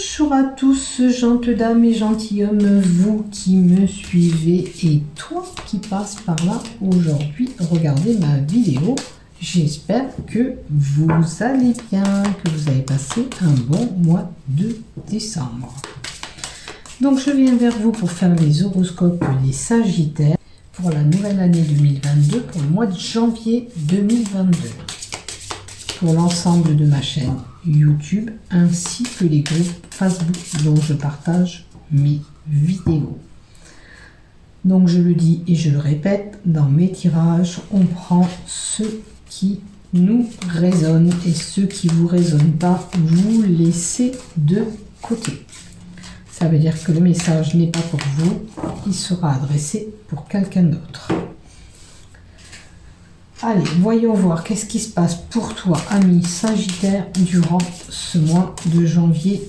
Bonjour à tous, gentes dames et gentilshommes, vous qui me suivez et toi qui passes par là aujourd'hui, regardez ma vidéo. J'espère que vous allez bien, que vous avez passé un bon mois de décembre. Donc je viens vers vous pour faire les horoscopes des Sagittaires pour la nouvelle année 2022, pour le mois de janvier 2022 pour l'ensemble de ma chaîne YouTube ainsi que les groupes Facebook dont je partage mes vidéos. Donc je le dis et je le répète, dans mes tirages, on prend ce qui nous résonne et ce qui vous résonne pas, vous laissez de côté. Ça veut dire que le message n'est pas pour vous, il sera adressé pour quelqu'un d'autre. Allez, voyons voir qu'est-ce qui se passe pour toi, ami Sagittaire, durant ce mois de janvier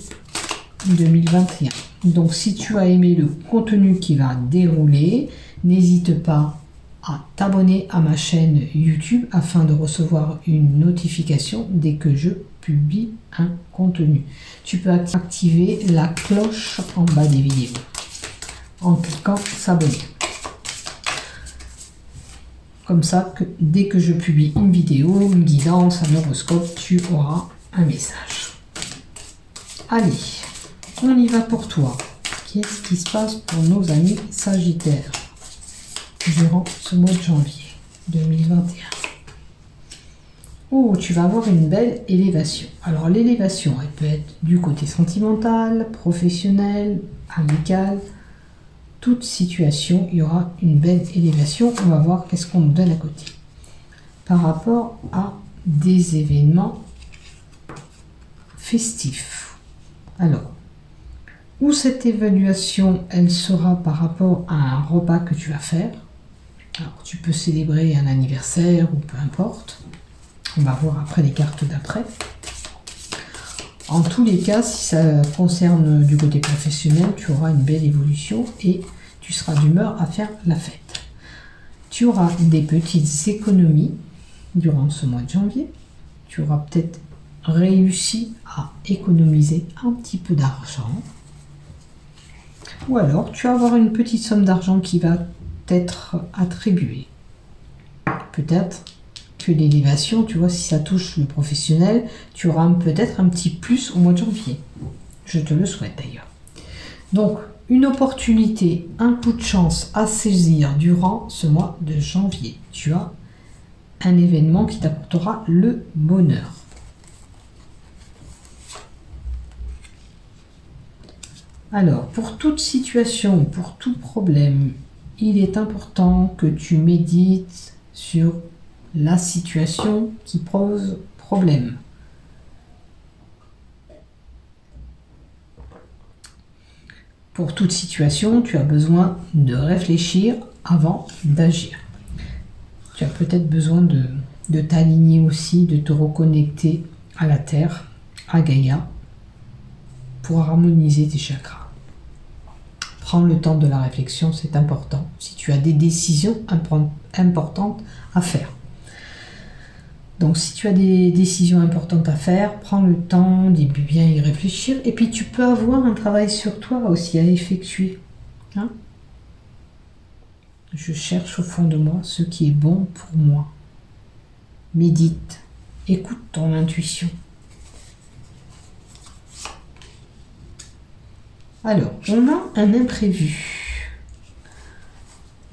2021. Donc, si tu as aimé le contenu qui va dérouler, n'hésite pas à t'abonner à ma chaîne YouTube afin de recevoir une notification dès que je publie un contenu. Tu peux activer la cloche en bas des vidéos en cliquant s'abonner. Comme ça, que dès que je publie une vidéo, une guidance, un horoscope, tu auras un message. Allez, on y va pour toi. Qu'est-ce qui se passe pour nos amis Sagittaires durant ce mois de janvier 2021 Oh, tu vas avoir une belle élévation. Alors l'élévation, elle peut être du côté sentimental, professionnel, amical, toute situation, il y aura une belle élévation. On va voir qu'est-ce qu'on nous donne à côté. Par rapport à des événements festifs. Alors, où cette évaluation, elle sera par rapport à un repas que tu vas faire? Alors, tu peux célébrer un anniversaire ou peu importe. On va voir après les cartes d'après. En tous les cas, si ça concerne du côté professionnel, tu auras une belle évolution et tu seras d'humeur à faire la fête. Tu auras des petites économies durant ce mois de janvier. Tu auras peut-être réussi à économiser un petit peu d'argent. Ou alors, tu vas avoir une petite somme d'argent qui va t'être attribuée. Peut-être que l'élévation, tu vois, si ça touche le professionnel, tu auras peut-être un petit plus au mois de janvier. Je te le souhaite d'ailleurs. Donc, une opportunité, un coup de chance à saisir durant ce mois de janvier. Tu as un événement qui t'apportera le bonheur. Alors, pour toute situation, pour tout problème, il est important que tu médites sur la situation qui pose problème. Pour toute situation, tu as besoin de réfléchir avant d'agir. Tu as peut-être besoin de, t'aligner aussi, de te reconnecter à la Terre, à Gaïa, pour harmoniser tes chakras. Prends le temps de la réflexion, c'est important, si tu as des décisions importantes à faire. Donc si tu as des décisions importantes à faire, prends le temps d'y bien y réfléchir. Et puis tu peux avoir un travail sur toi aussi à effectuer. Hein. Je cherche au fond de moi ce qui est bon pour moi. Médite, écoute ton intuition. Alors, on a un imprévu.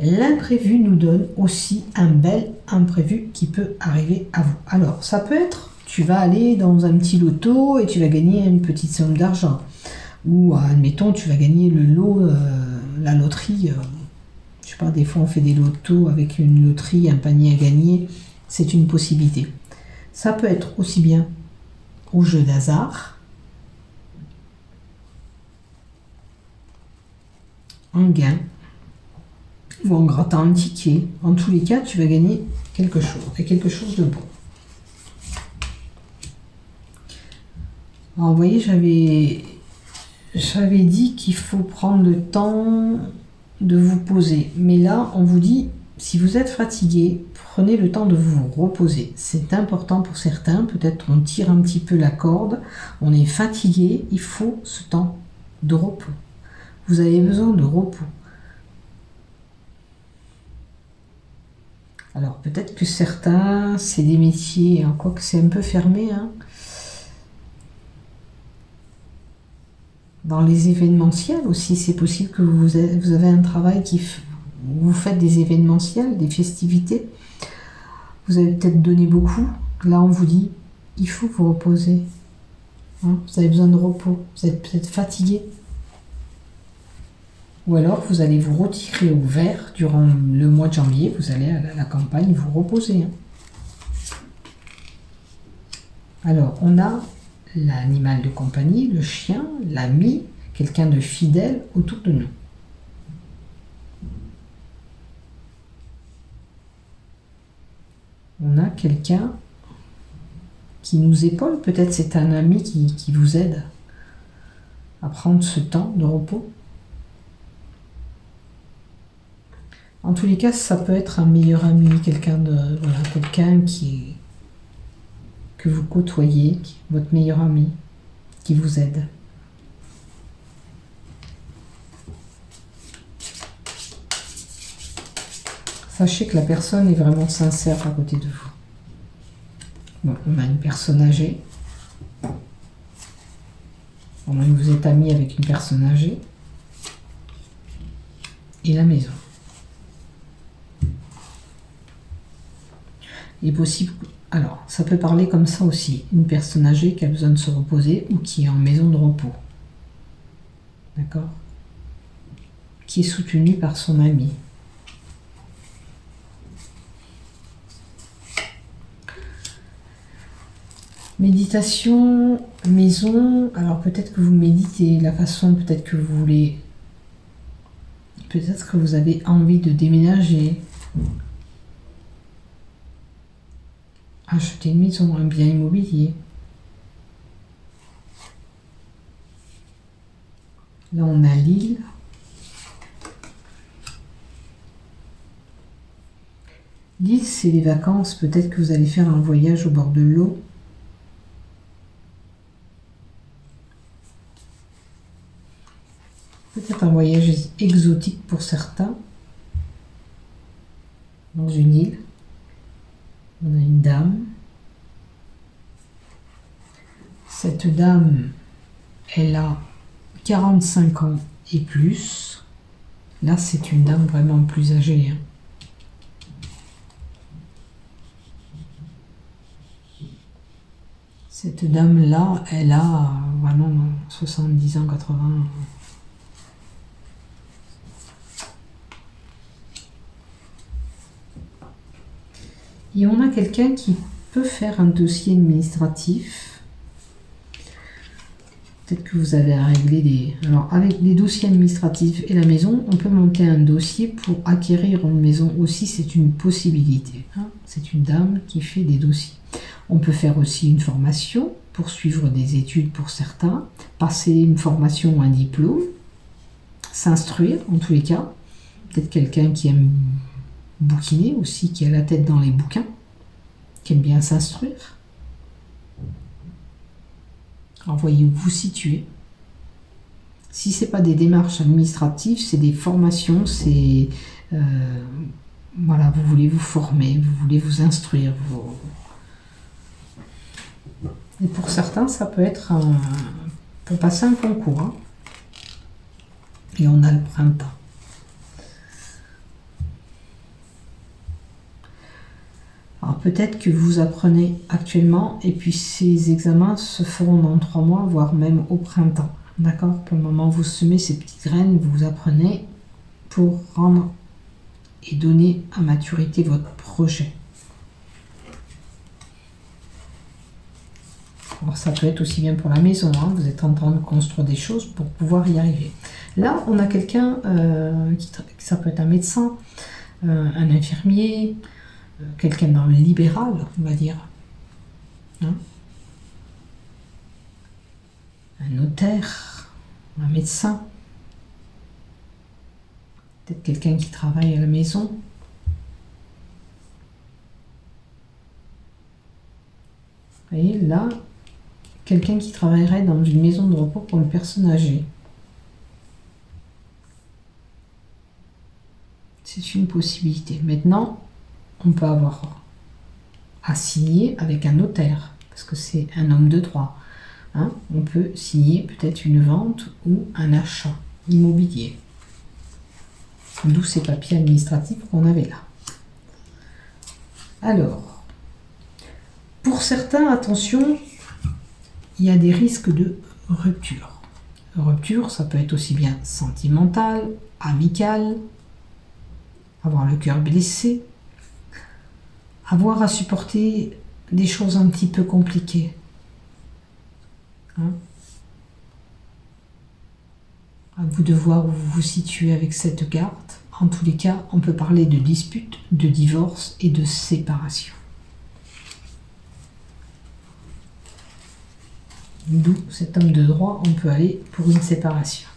L'imprévu nous donne aussi un bel imprévu qui peut arriver à vous. Alors, ça peut être, tu vas aller dans un petit loto et tu vas gagner une petite somme d'argent. Ou, admettons, tu vas gagner le lot, euh, la loterie. Euh, je sais pas, des fois on fait des lotos avec une loterie, un panier à gagner. C'est une possibilité. Ça peut être aussi bien au jeu d'hasard, un gain ou en grattant un ticket. En tous les cas, tu vas gagner quelque chose, et quelque chose de bon. Alors, vous voyez, j'avais, j'avais dit qu'il faut prendre le temps de vous poser. Mais là, on vous dit, si vous êtes fatigué, prenez le temps de vous reposer. C'est important pour certains. Peut-être on tire un petit peu la corde, on est fatigué. Il faut ce temps de repos. Vous avez besoin de repos. Alors peut-être que certains, c'est des métiers, hein, quoi que c'est un peu fermé. Hein. Dans les événementiels aussi, c'est possible que vous avez un travail qui vous faites des événementiels, des festivités. Vous avez peut-être donné beaucoup. Là, on vous dit, il faut vous reposer. Hein, vous avez besoin de repos. Vous êtes peut-être fatigué. Ou alors, vous allez vous retirer au vert durant le mois de janvier. Vous allez à la campagne vous reposer. Hein. Alors, on a l'animal de compagnie, le chien, l'ami, quelqu'un de fidèle autour de nous. On a quelqu'un qui nous épaule, peut-être c'est un ami qui, vous aide à prendre ce temps de repos. En tous les cas, ça peut être un meilleur ami, quelqu'un de voilà, quelqu'un qui que vous côtoyez, votre meilleur ami, qui vous aide. Sachez que la personne est vraiment sincère à côté de vous. on a une personne âgée. Au moins vous êtes ami avec une personne âgée. Et la maison. Possible alors, ça peut parler comme ça aussi. Une personne âgée qui a besoin de se reposer ou qui est en maison de repos. D'accord? Qui est soutenue par son ami. Méditation, maison. Alors peut-être que vous méditez la façon, peut-être que vous voulez. Peut-être que vous avez envie de déménager acheter une maison, un bien immobilier. Là, on a l'île. L'île, c'est les vacances. Peut-être que vous allez faire un voyage au bord de l'eau. Peut-être un voyage exotique pour certains. Dans une île. On a une dame. Cette dame, elle a 45 ans et plus. Là, c'est une dame vraiment plus âgée. Hein. Cette dame-là, elle a vraiment 70 ans, 80 ans. Et on a quelqu'un qui peut faire un dossier administratif. Peut-être que vous avez à régler des... Alors, avec les dossiers administratifs et la maison, on peut monter un dossier pour acquérir une maison aussi. C'est une possibilité. Hein. C'est une dame qui fait des dossiers. On peut faire aussi une formation, poursuivre des études pour certains, passer une formation ou un diplôme, s'instruire en tous les cas. Peut-être quelqu'un qui aime bouquiner aussi, qui a la tête dans les bouquins, qui aime bien s'instruire. Alors voyez où vous situez. Si ce n'est pas des démarches administratives, c'est des formations, c'est euh, voilà, vous voulez vous former, vous voulez vous instruire. Et pour certains, ça peut être un, pour passer un concours. Hein. Et on a le printemps. Alors peut-être que vous apprenez actuellement et puis ces examens se feront dans trois mois, voire même au printemps. D'accord? Pour le moment, vous semez ces petites graines, vous apprenez pour rendre et donner à maturité votre projet. Alors ça peut être aussi bien pour la maison, hein. vous êtes en train de construire des choses pour pouvoir y arriver. Là, on a quelqu'un, euh, qui, ça peut être un médecin, euh, un infirmier, quelqu'un le libéral, on va dire. Hein. un notaire, un médecin, peut-être quelqu'un qui travaille à la maison. Vous voyez, là, quelqu'un qui travaillerait dans une maison de repos pour une personne âgée. C'est une possibilité. Maintenant, on peut avoir à signer avec un notaire, parce que c'est un homme de droit. Hein. on peut signer peut-être une vente ou un achat immobilier. D'où ces papiers administratifs qu'on avait là. Alors, pour certains, attention, il y a des risques de rupture. Rupture, ça peut être aussi bien sentimental, amical, avoir le cœur blessé, avoir à supporter des choses un petit peu compliquées. Hein à vous de voir où vous vous situez avec cette carte. En tous les cas, on peut parler de dispute, de divorce et de séparation. D'où cet homme de droit, on peut aller pour une séparation.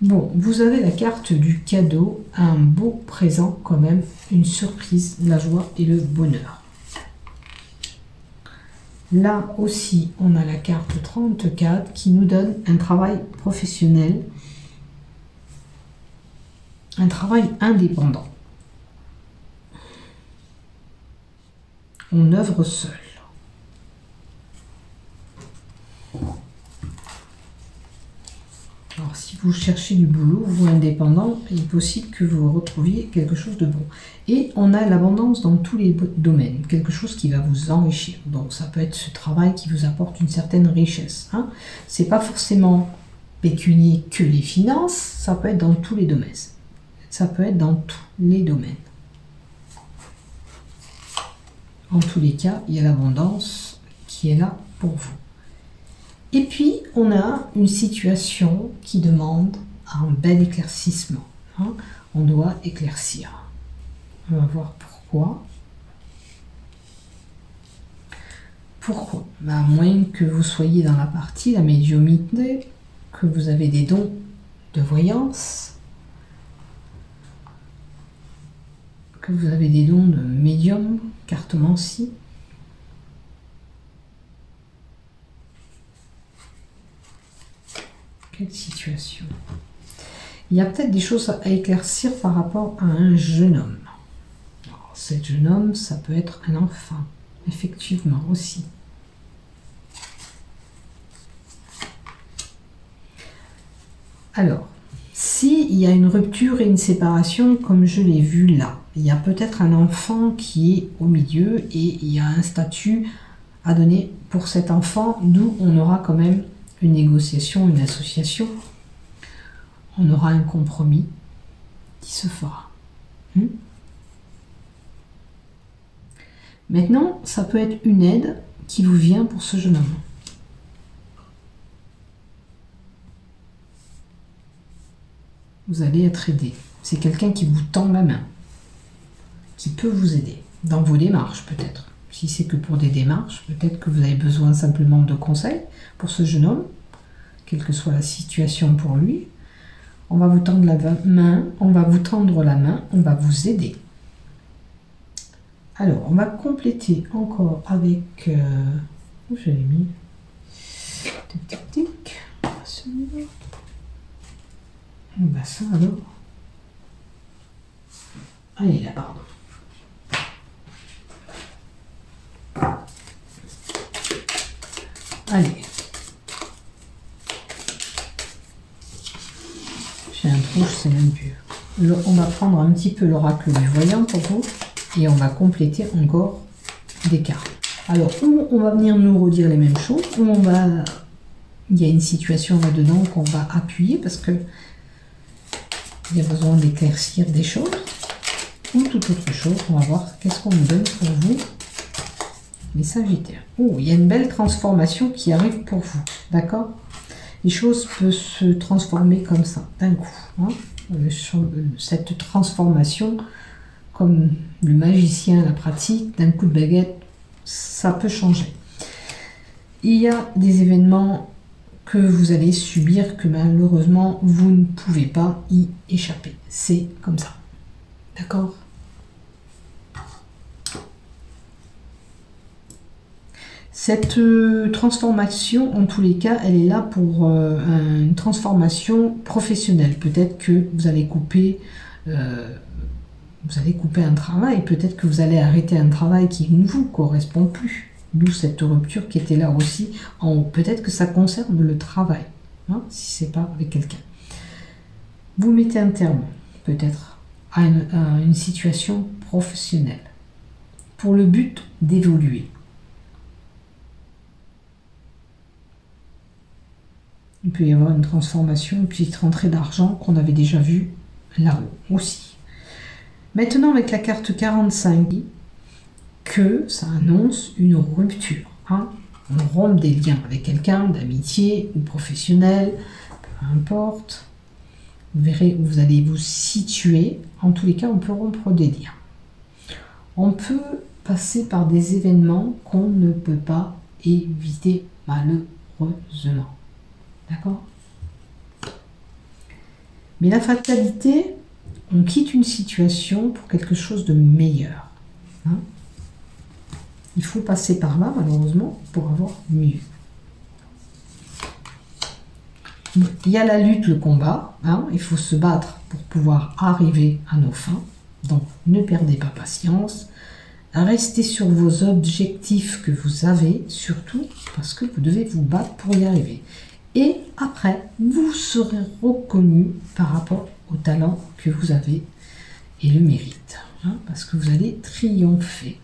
Bon, vous avez la carte du cadeau, un beau présent quand même, une surprise, la joie et le bonheur. Là aussi, on a la carte 34 qui nous donne un travail professionnel, un travail indépendant. On œuvre seul. Alors, si vous cherchez du boulot, vous indépendant, il est possible que vous retrouviez quelque chose de bon. Et on a l'abondance dans tous les domaines, quelque chose qui va vous enrichir. Donc, ça peut être ce travail qui vous apporte une certaine richesse. Hein. C'est pas forcément pécunier que les finances, ça peut être dans tous les domaines. Ça peut être dans tous les domaines. En tous les cas, il y a l'abondance qui est là pour vous. Et puis, on a une situation qui demande un bel éclaircissement. Hein. On doit éclaircir. On va voir pourquoi. Pourquoi? Ben, moins que vous soyez dans la partie, la médiumité, que vous avez des dons de voyance, que vous avez des dons de médium, cartomancie, situation Il y a peut-être des choses à éclaircir par rapport à un jeune homme. Alors, cet jeune homme, ça peut être un enfant, effectivement aussi. Alors, s'il y a une rupture et une séparation, comme je l'ai vu là, il y a peut-être un enfant qui est au milieu et il y a un statut à donner pour cet enfant, d'où on aura quand même une négociation, une association, on aura un compromis qui se fera. Hmm? Maintenant, ça peut être une aide qui vous vient pour ce jeune homme. Vous allez être aidé. C'est quelqu'un qui vous tend la main, qui peut vous aider dans vos démarches peut-être. Si c'est que pour des démarches, peut-être que vous avez besoin simplement de conseils pour ce jeune homme, quelle que soit la situation pour lui. On va vous tendre la main, on va vous tendre la main, on va vous aider. Alors, on va compléter encore avec... Euh, où j'avais mis Tic, tic, tic. Bah ça alors. Allez là, pardon. Allez. J'ai un trou, je sais même plus. on va prendre un petit peu l'oracle du voyant pour vous et on va compléter encore des cartes. Alors, on va venir nous redire les mêmes choses, on va... Il y a une situation là-dedans qu'on va appuyer parce que il y a besoin d'éclaircir des choses ou toute autre chose. On va voir qu'est-ce qu'on nous donne pour vous les Sagittaires. Oh, il y a une belle transformation qui arrive pour vous. D'accord? Les choses peuvent se transformer comme ça, d'un coup. Hein. cette transformation, comme le magicien la pratique, d'un coup de baguette, ça peut changer. Il y a des événements que vous allez subir que malheureusement vous ne pouvez pas y échapper. C'est comme ça. D'accord? Cette euh, transformation, en tous les cas, elle est là pour euh, une transformation professionnelle. Peut-être que vous allez couper, euh, vous allez couper un travail. Peut-être que vous allez arrêter un travail qui ne vous correspond plus. D'où cette rupture qui était là aussi. Peut-être que ça concerne le travail, hein, si c'est pas avec quelqu'un. Vous mettez un terme, peut-être, à une situation professionnelle, pour le but d'évoluer. Il peut y avoir une transformation, une petite rentrée d'argent qu'on avait déjà vu là-haut aussi. Maintenant, avec la carte 45, que ça annonce une rupture. Hein. On rompt des liens avec quelqu'un, d'amitié ou professionnel, peu importe. Vous verrez où vous allez vous situer. En tous les cas, on peut rompre des liens. On peut passer par des événements qu'on ne peut pas éviter malheureusement. D'accord Mais la fatalité, on quitte une situation pour quelque chose de meilleur. Hein. Il faut passer par là, malheureusement, pour avoir mieux. Il y a la lutte, le combat. Hein. il faut se battre pour pouvoir arriver à nos fins. Donc, ne perdez pas patience. Restez sur vos objectifs que vous avez, surtout parce que vous devez vous battre pour y arriver. Et après, vous serez reconnu par rapport au talent que vous avez et le mérite. Hein, parce que vous allez triompher.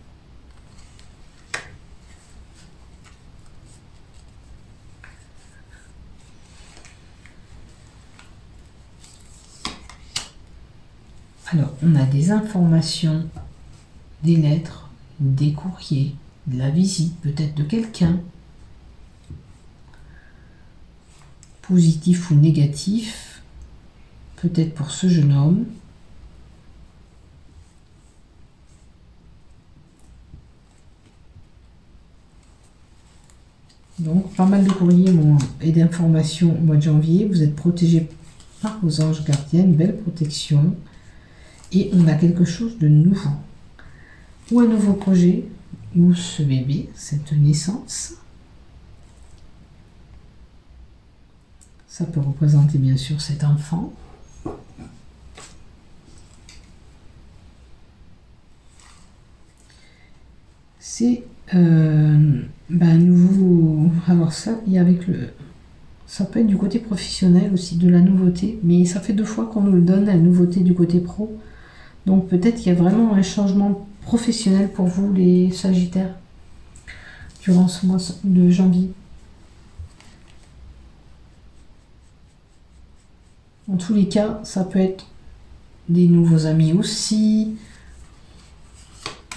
Alors, on a des informations, des lettres, des courriers, de la visite peut-être de quelqu'un, positif ou négatif, peut-être pour ce jeune homme. Donc, pas mal de courriers et d'informations au mois de janvier. Vous êtes protégé par vos anges gardiens, belle protection. Et on a quelque chose de nouveau. Ou un nouveau projet, ou ce bébé, cette naissance. Ça peut représenter bien sûr cet enfant. C'est euh, ben, nouveau. Alors ça, il y a avec le. Ça peut être du côté professionnel aussi, de la nouveauté, mais ça fait deux fois qu'on nous le donne, la nouveauté du côté pro. Donc peut-être qu'il y a vraiment un changement professionnel pour vous, les Sagittaires, durant ce mois de janvier. En tous les cas, ça peut être des nouveaux amis aussi.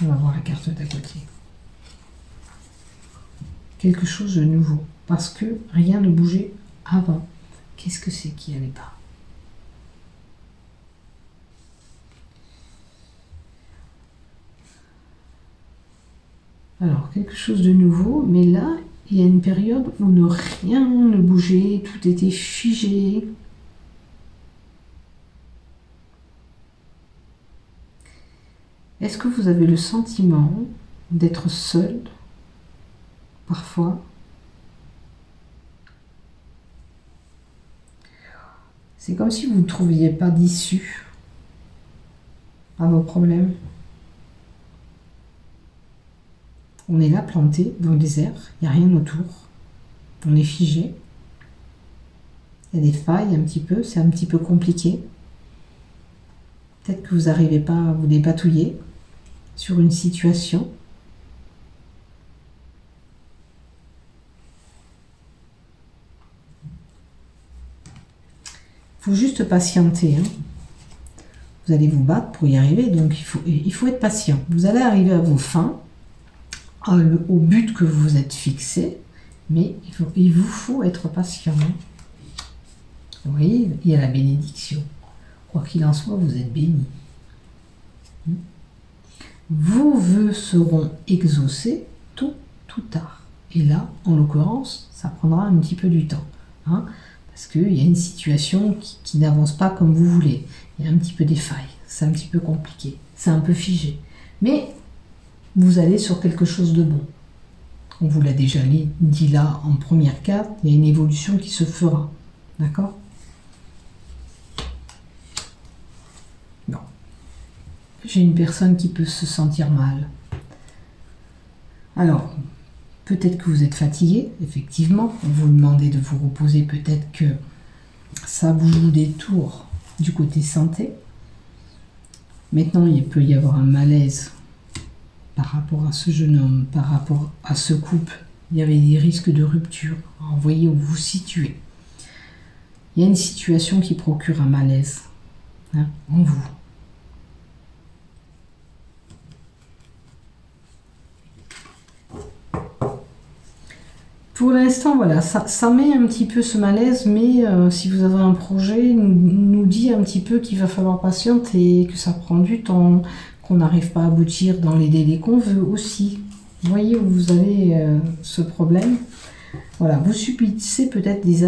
On va voir la carte d'à côté. Quelque chose de nouveau. Parce que rien ne bougeait avant. Qu'est-ce que c'est qui n'allait pas? Alors, quelque chose de nouveau, mais là, il y a une période où rien ne bougeait, tout était figé. Est-ce que vous avez le sentiment d'être seul parfois? C'est comme si vous ne trouviez pas d'issue à vos problèmes. On est là planté dans le désert, il n'y a rien autour. On est figé. Il y a des failles un petit peu, c'est un petit peu compliqué. Peut-être que vous n'arrivez pas à vous dépatouiller sur une situation. Il faut juste patienter. Hein. Vous allez vous battre pour y arriver, donc il faut, il faut être patient. Vous allez arriver à vos fins, au but que vous êtes fixé, mais il, faut, vous faut être patient. Hein. Vous voyez, il y a la bénédiction. Quoi qu'il en soit, vous êtes béni vos voeux seront exaucés tout tout tard. Et là, en l'occurrence, ça prendra un petit peu du temps. Hein, parce qu'il y a une situation qui, n'avance pas comme vous voulez. Il y a un petit peu des failles. C'est un petit peu compliqué. C'est un peu figé. Mais vous allez sur quelque chose de bon. On vous l'a déjà dit là en première carte, il y a une évolution qui se fera. D'accord? J'ai une personne qui peut se sentir mal. Alors, peut-être que vous êtes fatigué, effectivement. Vous demandez de vous reposer, peut-être que ça vous joue des tours du côté santé. Maintenant, il peut y avoir un malaise par rapport à ce jeune homme, par rapport à ce couple. Il y avait des risques de rupture. Alors, voyez où vous situez. Il y a une situation qui procure un malaise hein, en vous. Pour l'instant, voilà, ça, met un petit peu ce malaise, mais euh, si vous avez un projet, nous, dit un petit peu qu'il va falloir patienter, que ça prend du temps, qu'on n'arrive pas à aboutir dans les délais qu'on veut aussi. Vous voyez où vous avez euh, ce problème Voilà, vous subissez peut-être des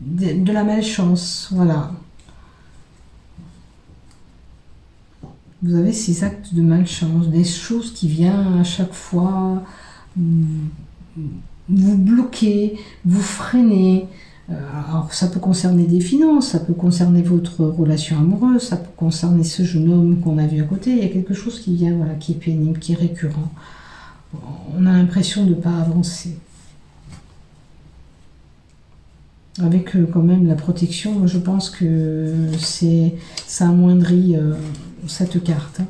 de, de la malchance, voilà. Vous avez ces actes de malchance, des choses qui viennent à chaque fois hmm, vous bloquer, vous freiner. Euh, alors ça peut concerner des finances, ça peut concerner votre relation amoureuse, ça peut concerner ce jeune homme qu'on a vu à côté. Il y a quelque chose qui vient, voilà, qui est pénible, qui est récurrent. On a l'impression de ne pas avancer. Avec euh, quand même la protection, je pense que ça amoindrit euh, cette carte.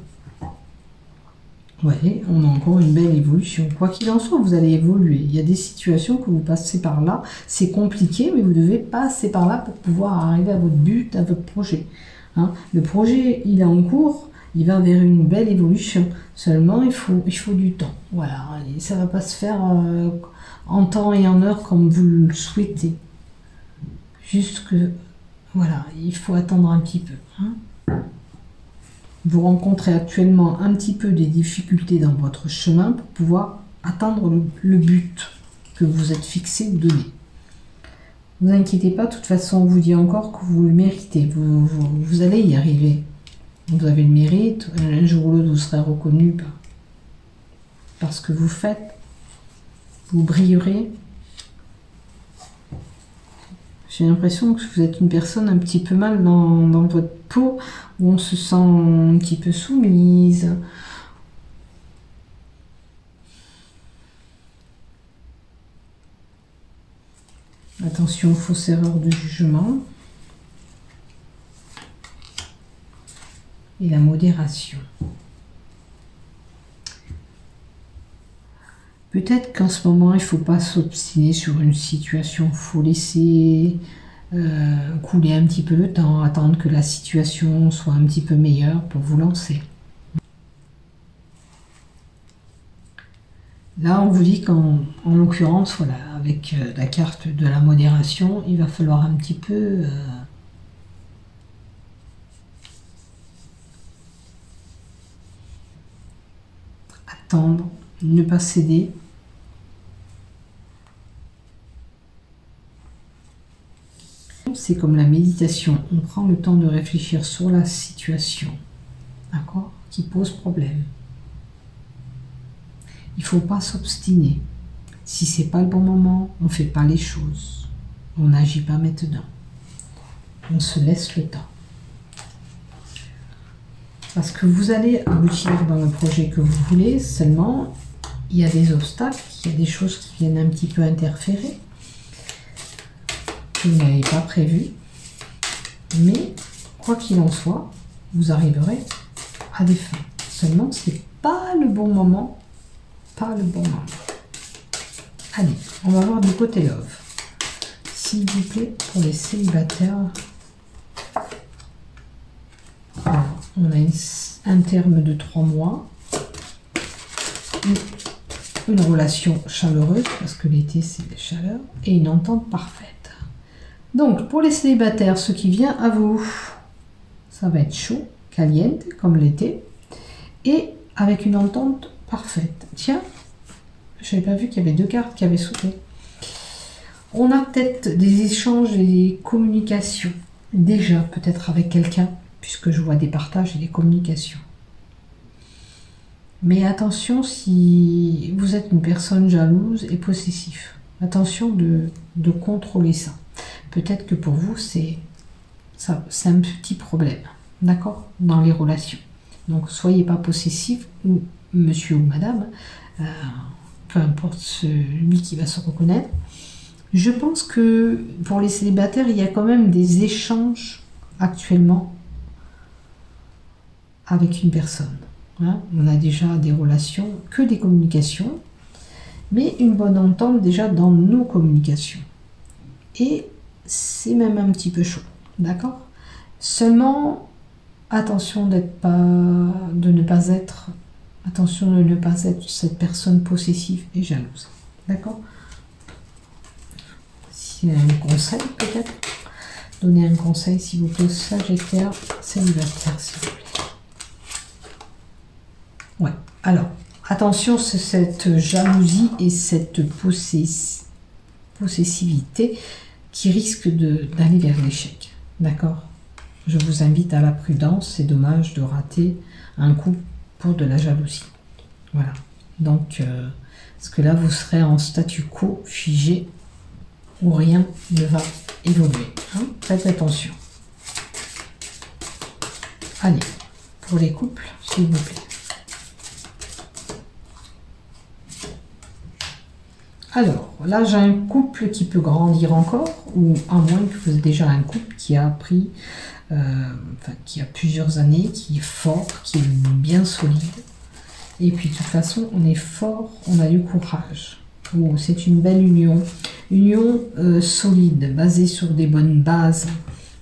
Oui, on a encore une belle évolution. Quoi qu'il en soit, vous allez évoluer. Il y a des situations que vous passez par là. C'est compliqué, mais vous devez passer par là pour pouvoir arriver à votre but, à votre projet. Hein. Le projet, il est en cours, il va vers une belle évolution. Seulement, il faut, il faut du temps. Voilà, ça ne va pas se faire euh, en temps et en heure comme vous le souhaitez. Juste que, voilà, il faut attendre un petit peu. Hein vous rencontrez actuellement un petit peu des difficultés dans votre chemin pour pouvoir atteindre le, but que vous êtes fixé ou donné. Ne vous inquiétez pas, de toute façon, on vous dit encore que vous le méritez, vous, vous, allez y arriver. Vous avez le mérite, un jour ou l'autre vous serez reconnu parce que vous faites, vous brillerez, j'ai l'impression que vous êtes une personne un petit peu mal dans, votre peau, où on se sent un petit peu soumise. Attention aux fausses erreurs de jugement. Et la modération. Peut-être qu'en ce moment, il ne faut pas s'obstiner sur une situation. Il faut laisser euh, couler un petit peu le temps, attendre que la situation soit un petit peu meilleure pour vous lancer. Là, on vous dit qu'en l'occurrence, voilà, avec euh, la carte de la modération, il va falloir un petit peu euh, attendre, ne pas céder c'est comme la méditation. On prend le temps de réfléchir sur la situation, d'accord, qui pose problème. Il ne faut pas s'obstiner. Si c'est pas le bon moment, on ne fait pas les choses. On n'agit pas maintenant. On se laisse le temps. Parce que vous allez aboutir dans le projet que vous voulez, seulement il y a des obstacles, il y a des choses qui viennent un petit peu interférer vous n'avez pas prévu. Mais, quoi qu'il en soit, vous arriverez à des fins. Seulement, c'est pas le bon moment. Pas le bon moment. Allez, on va voir du côté love. S'il vous plaît, pour les célibataires. on a un terme de trois mois. Une relation chaleureuse, parce que l'été c'est la chaleur, et une entente parfaite. Donc, pour les célibataires, ce qui vient à vous, ça va être chaud, caliente, comme l'été, et avec une entente parfaite. Tiens, je n'avais pas vu qu'il y avait deux cartes qui avaient sauté. On a peut-être des échanges et des communications, déjà peut-être avec quelqu'un, puisque je vois des partages et des communications. Mais attention si vous êtes une personne jalouse et possessive. Attention de, de contrôler ça. Peut-être que pour vous, c'est un petit problème. D'accord Dans les relations. Donc, soyez pas possessif, ou monsieur ou madame, euh, peu importe celui qui va se reconnaître. Je pense que pour les célibataires, il y a quand même des échanges actuellement avec une personne. Hein. On a déjà des relations, que des communications, mais une bonne entente déjà dans nos communications. Et c'est même un petit peu chaud. D'accord? Seulement, attention d'être pas, de ne pas être, attention de ne pas être cette personne possessive et jalouse. D'accord? A un conseil, peut-être, donnez un conseil, s'il vous plaît, Sagittaire, célibataire, s'il vous plaît. Ouais, alors, attention, c'est cette jalousie et cette possessivité qui risque d'aller vers l'échec. D'accord? Je vous invite à la prudence. C'est dommage de rater un coup pour de la jalousie. Voilà. Donc, euh, parce que là, vous serez en statu quo figé où rien ne va évoluer. Hein? Faites attention. Allez, pour les couples, s'il vous plaît. Alors, là, j'ai un couple qui peut grandir encore, ou à moins que vous ayez déjà un couple qui a pris, euh, qui a plusieurs années, qui est fort, qui est bien solide. Et puis, de toute façon, on est fort, on a du courage. Oh, c'est une belle union. Union euh, solide, basée sur des bonnes bases,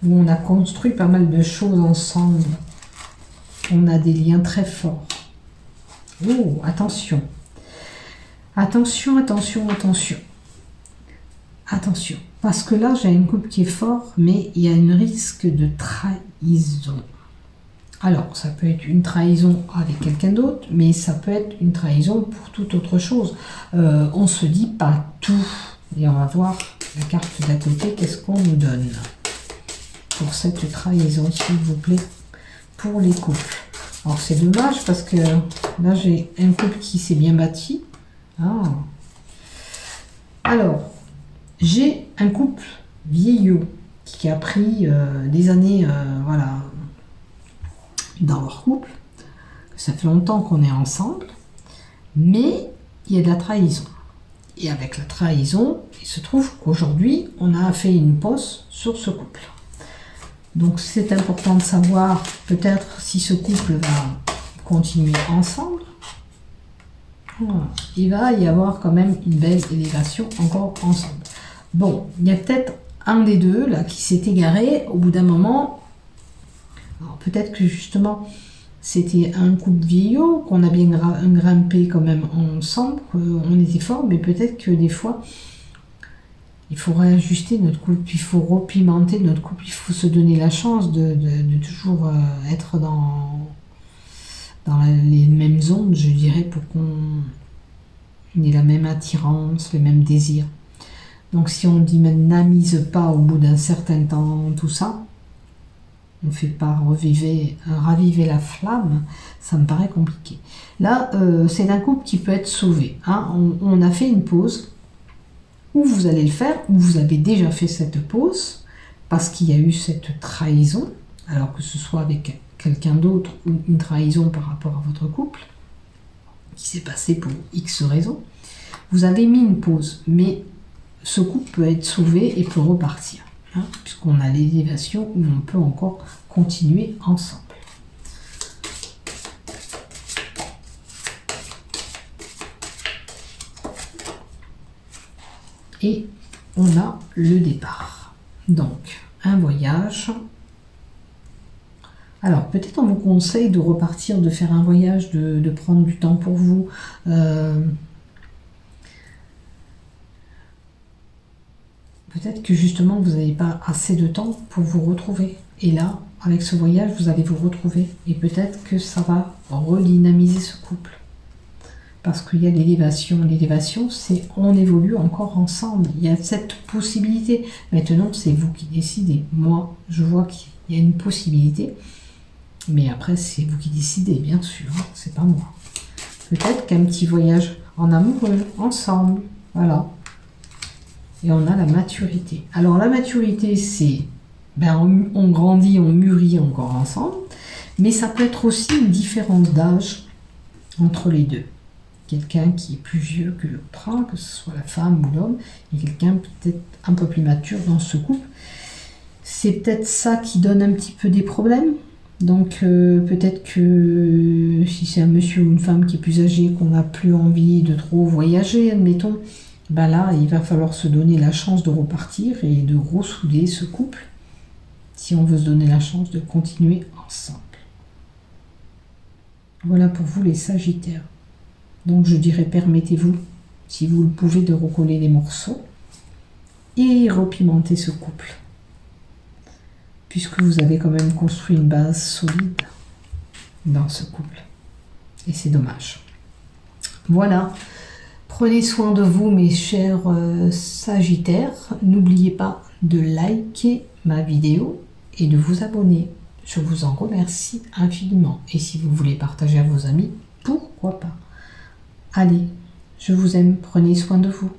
où on a construit pas mal de choses ensemble. On a des liens très forts. Oh, attention, Attention, attention, attention. Attention. Parce que là, j'ai une coupe qui est fort, mais il y a un risque de trahison. Alors, ça peut être une trahison avec quelqu'un d'autre, mais ça peut être une trahison pour toute autre chose. Euh, on se dit pas tout. Et on va voir la carte d'à côté, qu'est-ce qu'on nous donne pour cette trahison, s'il vous plaît, pour les couples. Alors, c'est dommage parce que là, j'ai un couple qui s'est bien bâti, ah. Alors, j'ai un couple vieillot qui a pris euh, des années euh, voilà, dans leur couple. Ça fait longtemps qu'on est ensemble, mais il y a de la trahison. Et avec la trahison, il se trouve qu'aujourd'hui, on a fait une pause sur ce couple. Donc c'est important de savoir peut-être si ce couple va continuer ensemble il va y avoir quand même une belle élévation encore ensemble. Bon, il y a peut-être un des deux là qui s'est égaré au bout d'un moment. Peut-être que justement c'était un couple vieillot, qu'on a bien grimpé quand même ensemble, qu'on était fort, mais peut-être que des fois il faut réajuster notre couple, il faut repimenter notre couple, il faut se donner la chance de, toujours euh, être dans dans les mêmes ondes, je dirais, pour qu'on ait la même attirance, les mêmes désirs. Donc si on dit n'amise pas au bout d'un certain temps tout ça, on ne fait pas reviver, raviver la flamme, ça me paraît compliqué. Là, euh, c'est un couple qui peut être sauvé. Hein. On, a fait une pause, ou vous allez le faire, ou vous avez déjà fait cette pause, parce qu'il y a eu cette trahison, alors que ce soit avec quelqu'un d'autre ou une trahison par rapport à votre couple, qui s'est passé pour X raisons, vous avez mis une pause, mais ce couple peut être sauvé et peut repartir, hein, puisqu'on a l'élévation où on peut encore continuer ensemble. Et on a le départ. Donc, un voyage alors, peut-être on vous conseille de repartir, de faire un voyage, de, prendre du temps pour vous. Euh, peut-être que justement, vous n'avez pas assez de temps pour vous retrouver. Et là, avec ce voyage, vous allez vous retrouver. Et peut-être que ça va redynamiser ce couple. Parce qu'il y a l'élévation. L'élévation, c'est on évolue encore ensemble. Il y a cette possibilité. Maintenant, c'est vous qui décidez. Moi, je vois qu'il y a une possibilité. Mais après, c'est vous qui décidez, bien sûr. Hein, c'est pas moi. Peut-être qu'un petit voyage en amoureux, ensemble. Voilà. Et on a la maturité. Alors la maturité, c'est ben, on, on, grandit, on mûrit encore ensemble, mais ça peut être aussi une différence d'âge entre les deux. Quelqu'un qui est plus vieux que l'autre, hein, que ce soit la femme ou l'homme, et quelqu'un peut-être un peu plus mature dans ce couple. C'est peut-être ça qui donne un petit peu des problèmes. Donc euh, peut-être que si c'est un monsieur ou une femme qui est plus âgé, qu'on n'a plus envie de trop voyager, admettons, ben là, il va falloir se donner la chance de repartir et de ressouder ce couple si on veut se donner la chance de continuer ensemble. Voilà pour vous les Sagittaires. Donc je dirais permettez-vous, si vous le pouvez, de recoller les morceaux et repimenter ce couple. Puisque vous avez quand même construit une base solide dans ce couple. Et c'est dommage. Voilà. Prenez soin de vous, mes chers euh, Sagittaires. N'oubliez pas de liker ma vidéo et de vous abonner. Je vous en remercie infiniment. Et si vous voulez partager à vos amis, pourquoi pas? Allez, je vous aime, prenez soin de vous.